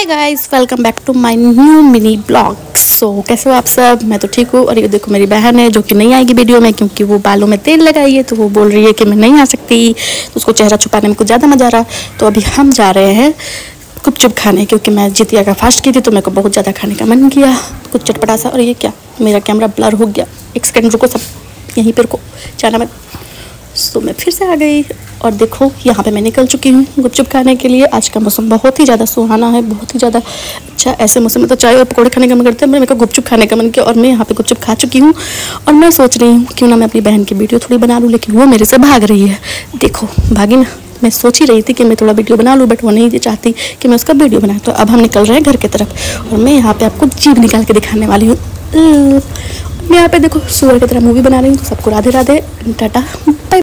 Hey guys welcome back to my new mini vlog so कैसे हो आप सब? मैं तो ठीक हूँ और ये देखो मेरी बहन है जो कि नहीं आएगी वीडियो में क्योंकि वो बालों में तेल लगाई है तो वो बोल रही है कि मैं नहीं आ सकती। तो उसको चेहरा छुपाने में कुछ ज़्यादा मज़ा आ रहा। तो अभी हम जा रहे हैं गुपचुप खाने, क्योंकि मैं जितिया का फास्ट की थी तो मेरे को बहुत ज़्यादा खाने का मन किया। कुछ चटपटा सा, और ये क्या? मेरा कैमरा ब्लर हो गया। एक सेकेंड रुको सब। यहीं पर को जाना मैं सो मैं फिर से आ गई। और देखो, यहाँ पे मैं निकल चुकी हूँ गुपचुप खाने के लिए। आज का मौसम बहुत ही ज़्यादा सुहाना है, बहुत ही ज़्यादा अच्छा। ऐसे मौसम में तो चाय और पकौड़े खाने का मन करता है, मेरे को गुपचुप खाने का मन किया और मैं यहाँ पे गुपचुप खा चुकी हूँ। और मैं सोच रही हूँ, क्यों ना मैं अपनी बहन की वीडियो थोड़ी बना लूँ, लेकिन वो मेरे से भाग रही है। देखो, भागी ना, मैं सोच ही रही थी कि मैं थोड़ा वीडियो बना लूँ, बट वो नहीं चाहती कि मैं उसका वीडियो बनाऊँ। तो अब हम निकल रहे हैं घर की तरफ़ और मैं यहाँ पे आपको जीप निकाल के दिखाने वाली हूँ। मैं यहाँ पे देखो सुअर की तरह मूवी बना रही हूँ तो सबको राधे राधे टाटा बाय